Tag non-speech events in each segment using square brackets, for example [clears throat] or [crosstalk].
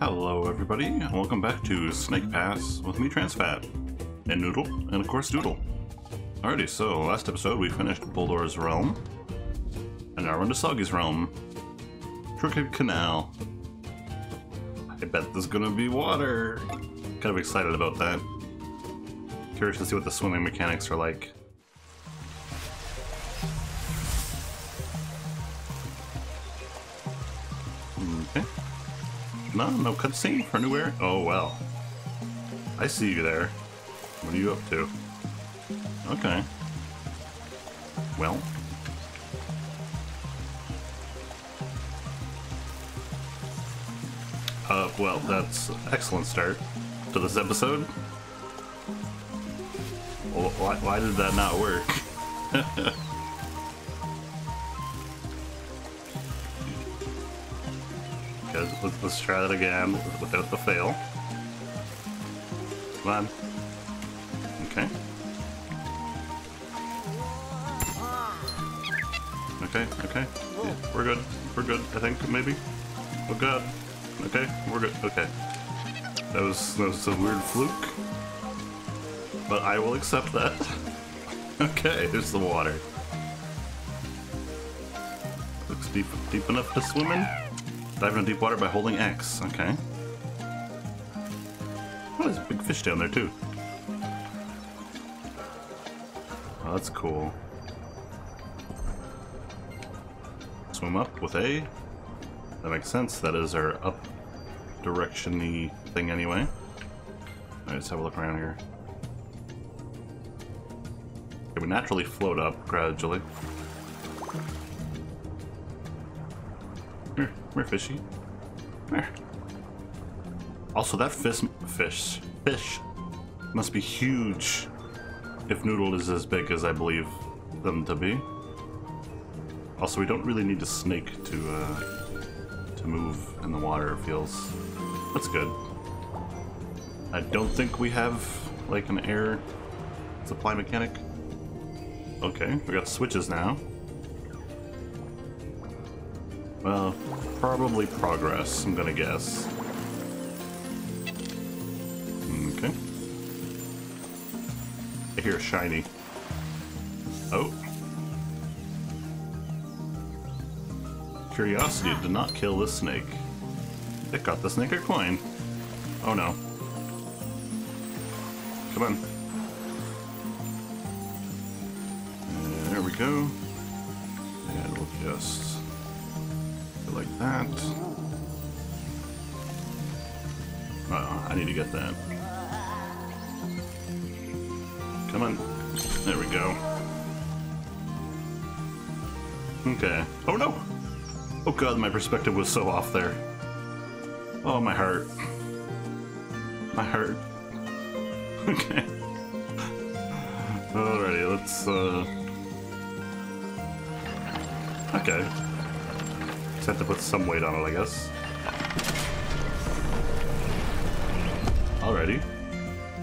Hello everybody, and welcome back to Snake Pass with me, Transfat, and Noodle, and of course Doodle. Alrighty, so last episode we finished Boldor's Realm, and now we're into Soggy's Realm. Crooked Canal. I bet there's gonna be water! Kind of excited about that. Curious to see what the swimming mechanics are like. No, no cutscene for area? Oh, well. I see you there. What are you up to? Okay. Well. Uh, well, that's excellent start to this episode. Why, why did that not work? [laughs] let's, try that again without the fail. Come on. Okay. Okay, okay. Yeah, we're good. We're good, I think, maybe. Oh god. Okay, we're good. Okay. That was, that was a weird fluke. But I will accept that. [laughs] okay, there's the water. Looks deep deep enough to swim in. Dive into deep water by holding X. Okay. Oh, there's a big fish down there too. Oh, that's cool. Swim up with A. That makes sense. That is our up direction-y thing anyway. Alright, let's have a look around here. Okay, we naturally float up gradually. Here, here, fishy. Here. Also, that fish, fish, fish must be huge if Noodle is as big as I believe them to be. Also, we don't really need a snake to uh, to move in the water. Feels that's good. I don't think we have like an air supply mechanic. Okay, we got switches now. Well, probably progress, I'm gonna guess. Okay. I hear shiny. Oh. Curiosity did not kill this snake. It got the snake a coin. Oh no. Come on. Uh, there we go. To get that. Come on. There we go. Okay. Oh no! Oh god, my perspective was so off there. Oh, my heart. My heart. [laughs] Okay. Alrighty, let's, uh... Okay. Just have to put some weight on it, I guess. Alrighty.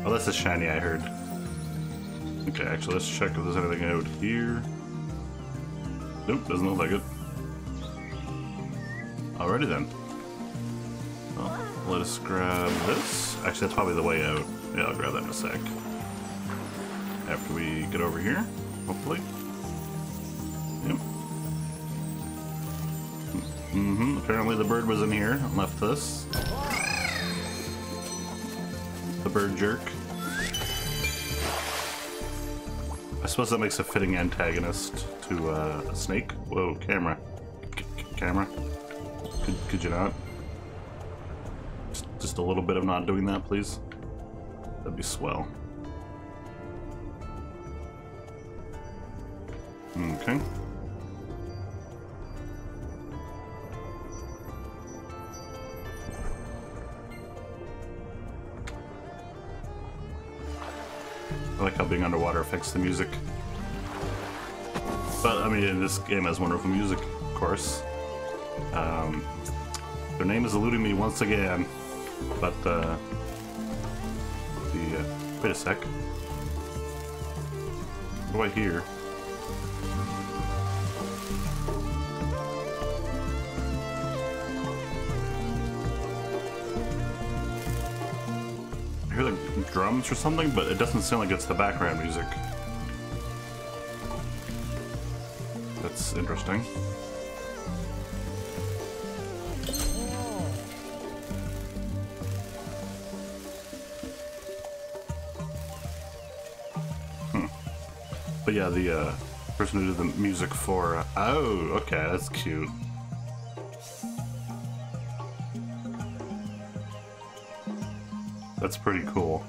Oh, that's a shiny I heard. Okay, actually, let's check if there's anything out here. Nope, doesn't look like it. Alrighty then. Well, let us grab this. Actually, that's probably the way out. Yeah, I'll grab that in a sec. After we get over here, hopefully. Yep. Mm-hmm. Apparently the bird was in here and left this. The bird jerk. I suppose that makes a fitting antagonist to uh, a snake. Whoa, camera. C camera. Could, could you not? Just, just a little bit of not doing that, please. That'd be swell. Okay. Like how being underwater affects the music. But, I mean, this game has wonderful music, of course. Um, their name is eluding me once again, but, uh, the, uh, wait a sec. What do drums or something, but it doesn't sound like it's the background music. That's interesting. Hmm. But yeah, the uh, person who did the music for... Oh, okay, that's cute. That's pretty cool.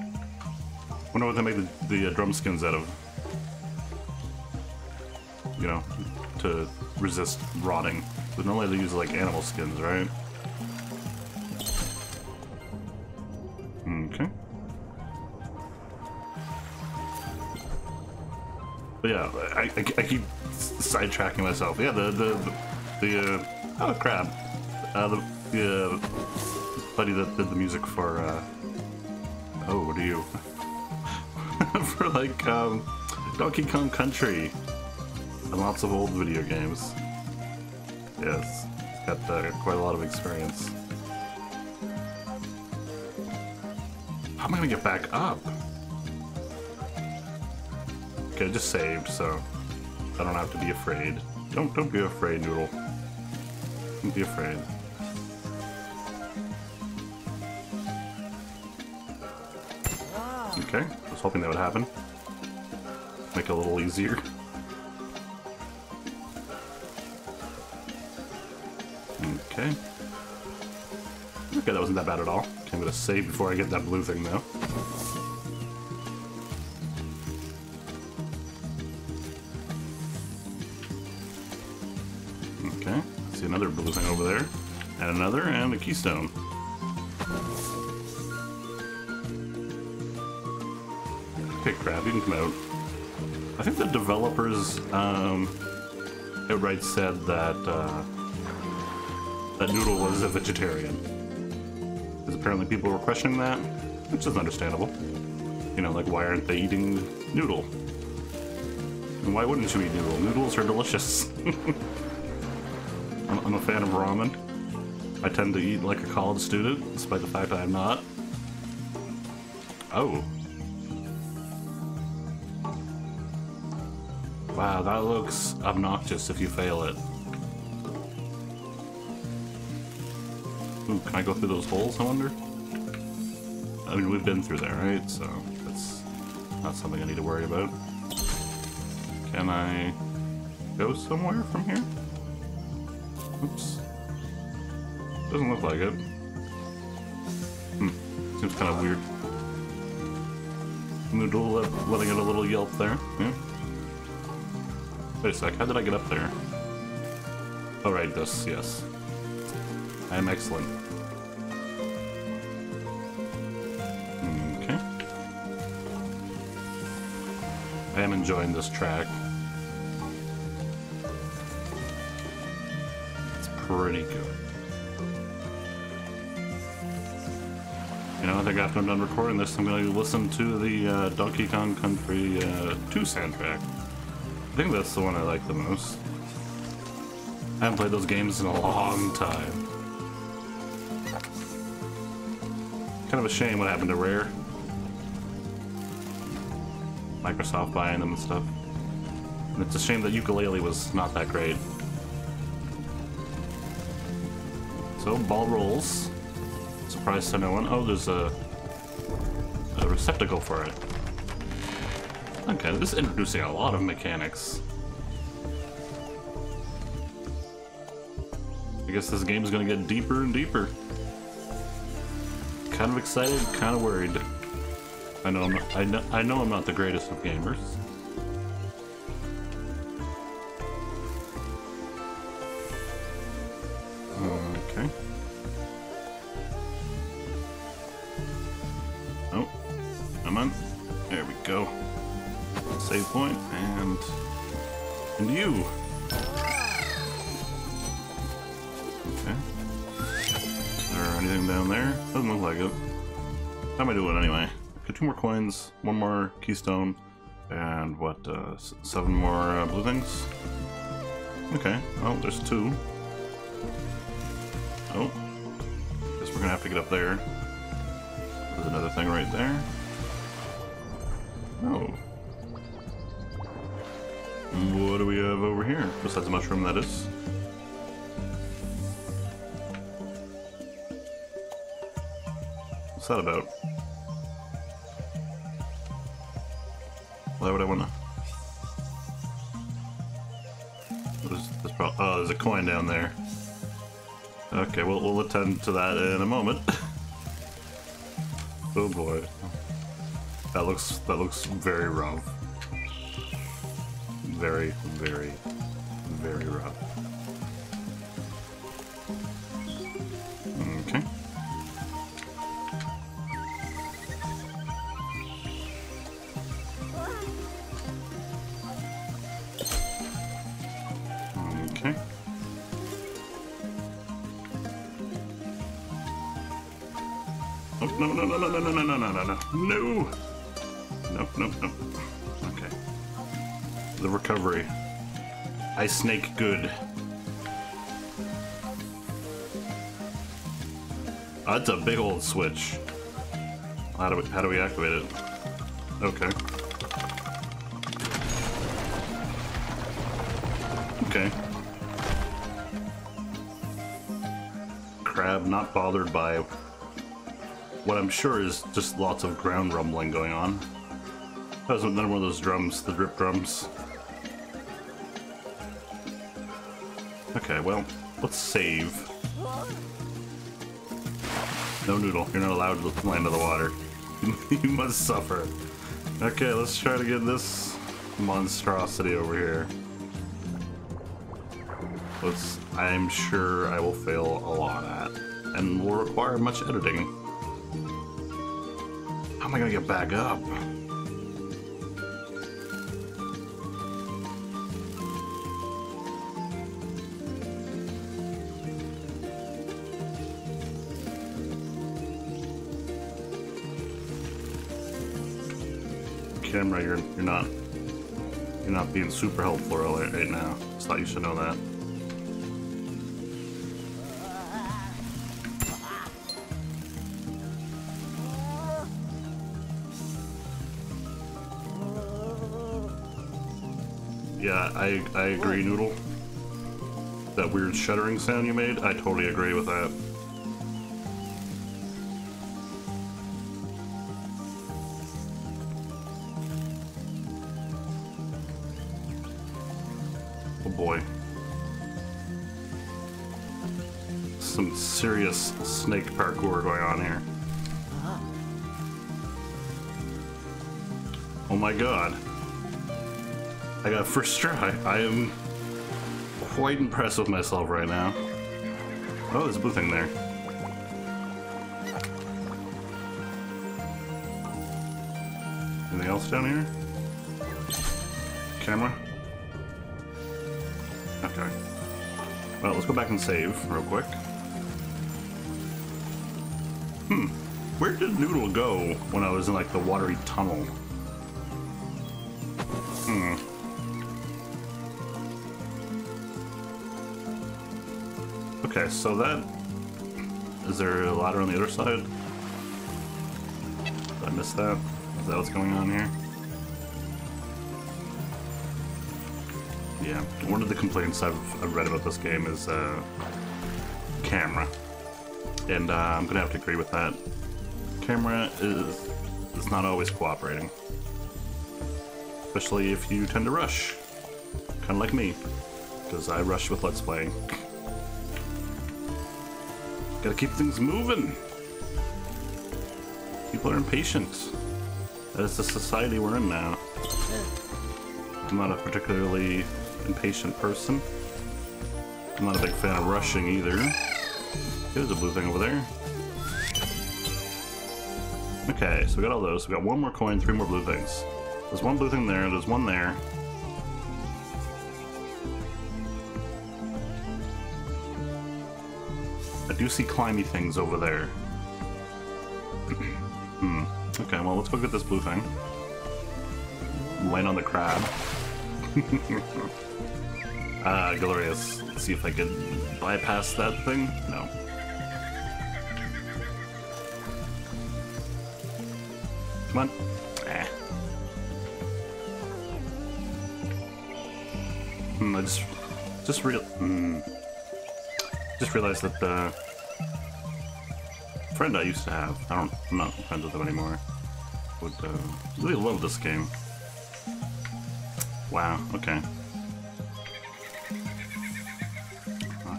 Wonder what they make the, the uh, drum skins out of. You know, to resist rotting. But normally they use like animal skins, right? Okay. But yeah, I, I, I keep sidetracking myself. Yeah, the the the, uh, oh crap, uh, the the uh, buddy that did the music for uh, oh what are you [laughs] for like um, Donkey Kong Country and lots of old video games. Yes, he's got uh, quite a lot of experience. How am I gonna get back up? Okay, I just saved, so I don't have to be afraid. Don't don't be afraid, Noodle. Don't be afraid. Okay, I was hoping that would happen. Make it a little easier. Okay. Okay, that wasn't that bad at all. Okay, I'm gonna save before I get that blue thing though. Okay, see another blue thing over there. And another, and a keystone. Okay, crap, you can come out. I think the developers um, outright said that uh, that Noodle was a vegetarian. Because apparently people were questioning that, which is understandable. You know, like, why aren't they eating noodle? And why wouldn't you eat noodle? Noodles are delicious. [laughs] I'm, I'm a fan of ramen. I tend to eat like a college student, despite the fact I'm not. Oh. Wow, that looks obnoxious if you fail it. Ooh, can I go through those holes, I wonder? I mean, we've been through there, right? So, that's not something I need to worry about. Can I go somewhere from here? Oops. Doesn't look like it. Hmm. Seems kind of weird. Noodle letting it a little yelp there. Yeah. Wait a sec, how did I get up there? Oh, right, this, yes. I am excellent. Okay. I am enjoying this track. It's pretty good. You know, I think after I'm done recording this, I'm going to listen to the uh, Donkey Kong Country uh, 2 soundtrack. I think that's the one I like the most. I haven't played those games in a long time. Kind of a shame what happened to Rare. Microsoft buying them and stuff. And it's a shame that Yooka-Laylee was not that great. So, ball rolls. Surprise to no one. Oh, there's a, a receptacle for it. Okay, this is introducing a lot of mechanics. I guess this game is to get deeper and deeper. Kind of excited, kind of worried. I know I'm not, I know I know I'm not the greatest of gamers. Okay. Oh, come on. There we go. Save point and and you. anything down there? Doesn't look like it. How am I doing anyway? Got two more coins, one more keystone, and what, uh, seven more uh, blue things? Okay, well, there's two. Oh. Guess we're gonna have to get up there. There's another thing right there. Oh. What do we have over here? Besides the mushroom, that is. What's that about? Why would I wanna? There's, there's oh, there's a coin down there. Okay, well, we'll attend to that in a moment. [laughs] oh boy. That looks, that looks very rough. Very, very, very rough. Okay. Okay. Oh, no, no, no, no, no, no, no, no, no, no, no. No! Nope, nope, nope. The recovery. I snake good. Oh, that's a big old switch. How do we, how do we activate it? Okay. Okay. Crab not bothered by what I'm sure is just lots of ground rumbling going on. That was another one of those drums, the drip drums. Okay, well, let's save. No noodle, you're not allowed to land in the water. [laughs] you must suffer. Okay, let's try to get this monstrosity over here. Let's, I'm sure I will fail a lot at, and will require much editing. How am I gonna get back up? Camera, you're you're not you're not being super helpful right, right now. Just thought you should know that. Yeah, I I agree, Noodle. That weird shuddering sound you made, I totally agree with that. Snake parkour going on here. Oh my god. I got first try. I am quite impressed with myself right now. Oh, there's a blue thing there. Anything else down here? Camera? Okay. Well, let's go back and save real quick. Hmm. Where did Noodle go when I was in like the watery tunnel? Hmm. Okay, so that... Is there a ladder on the other side? Did I miss that? Is that what's going on here? Yeah, one of the complaints I've, I've read about this game is uh, camera. And uh, I'm gonna have to agree with that. Camera is, is not always cooperating. Especially if you tend to rush. Kind of like me. Because I rush with Let's Play. Gotta keep things moving. People are impatient. That is the society we're in now. I'm not a particularly impatient person. I'm not a big fan of rushing either. There's a blue thing over there. Okay, so we got all those. We got one more coin, three more blue things. There's one blue thing there, there's one there. I do see climby things over there. [clears throat] hmm. Okay, well, let's go get this blue thing. Land on the crab. [laughs] Ah, glorious. Let's see if I can bypass that thing. No. Come on. Eh. I just... Just real... Hmm. Just realized that the... Friend I used to have, I don't, I'm not friends with him anymore, would uh, really love this game. Wow, okay.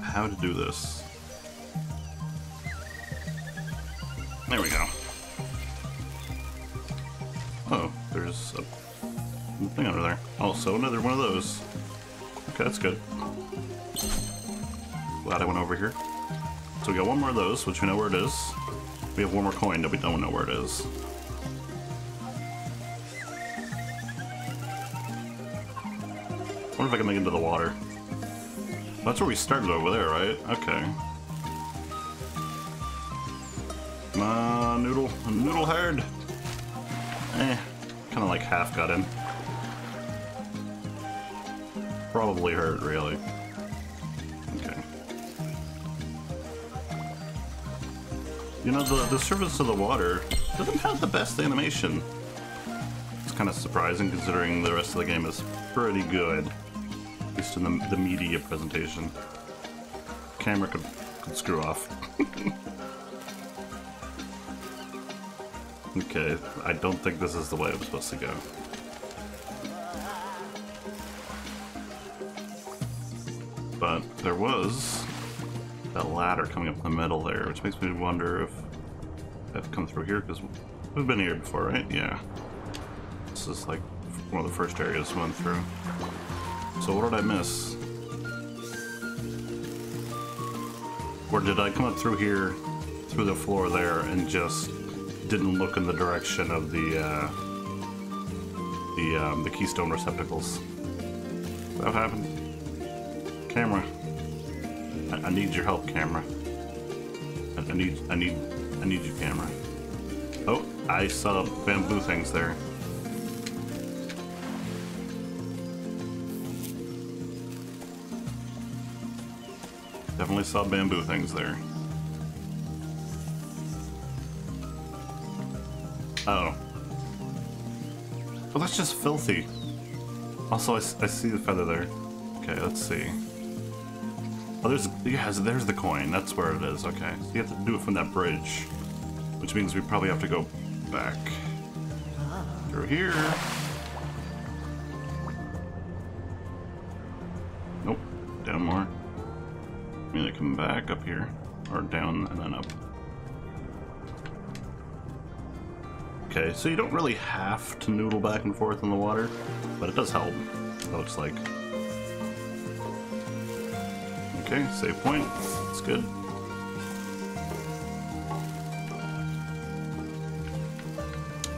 How to do this. There we go. There's a thing under there. Also, another one of those. Okay, that's good. Glad I went over here. So we got one more of those, which we know where it is. We have one more coin that we don't know where it is. wonder if I can make it into the water. That's where we started over there, right? Okay. On, noodle. Noodle hard. Eh, kind of like half got in. Probably hurt, really. Okay. You know, the, the surface of the water doesn't have the best animation. It's kind of surprising considering the rest of the game is pretty good. At least in the, the media presentation. Camera could, could screw off. [laughs] okay, I don't think this is the way I'm supposed to go. But there was that ladder coming up the middle there, which makes me wonder if I've come through here, because we've been here before, right? Yeah. This is like one of the first areas we went through. So what did I miss? Or did I come up through here, through the floor there, and just didn't look in the direction of the, uh, the, um, the keystone receptacles? That happened? Camera. I, I need your help, camera. I, I need, I need, I need you, camera. Oh, I saw bamboo things there. Definitely saw bamboo things there. Oh. Oh, that's just filthy. Also, I, I see the feather there. Okay, let's see. Oh, there's, yeah, there's the coin. That's where it is. Okay, so you have to do it from that bridge. Which means we probably have to go back. Through here. Nope, down more. I mean, I come back up here. Or down and then up. Okay, so you don't really have to noodle back and forth in the water, but it does help, it looks like. Okay, save point. That's good.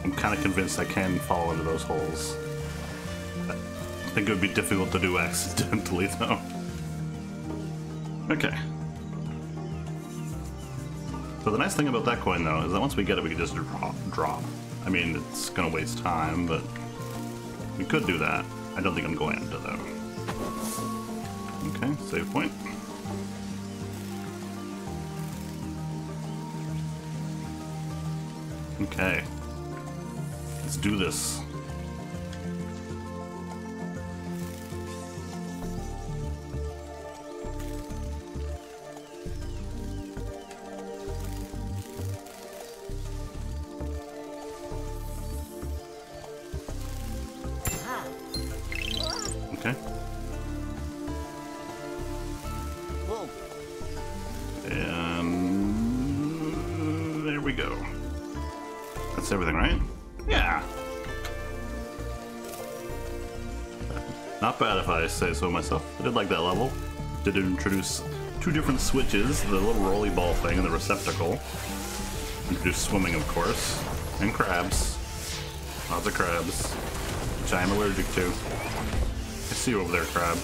I'm kind of convinced I can fall into those holes. I think it would be difficult to do [laughs] accidentally, though. Okay. So the nice thing about that coin, though, is that once we get it, we can just drop. drop. I mean, it's gonna waste time, but we could do that. I don't think I'm going to, though. Okay, save point. Okay. Let's do this. Bad if I say so myself. I did like that level. Did introduce two different switches, the little rolly ball thing and the receptacle. Introduced swimming, of course. And crabs. Lots of crabs. Which I am allergic to. I see you over there, crab.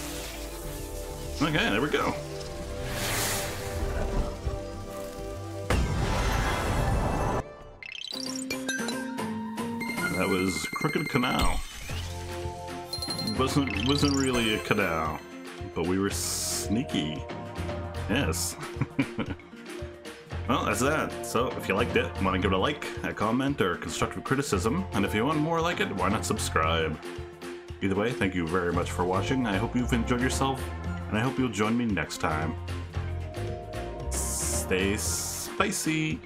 Okay, there we go. That was Crooked Canal. Wasn't wasn't really a canal, but we were sneaky. Yes. [laughs] well, that's that. So if you liked it, want to give it a like, a comment, or constructive criticism, and if you want more like it, why not subscribe? Either way, thank you very much for watching. I hope you've enjoyed yourself, and I hope you'll join me next time. Stay spicy!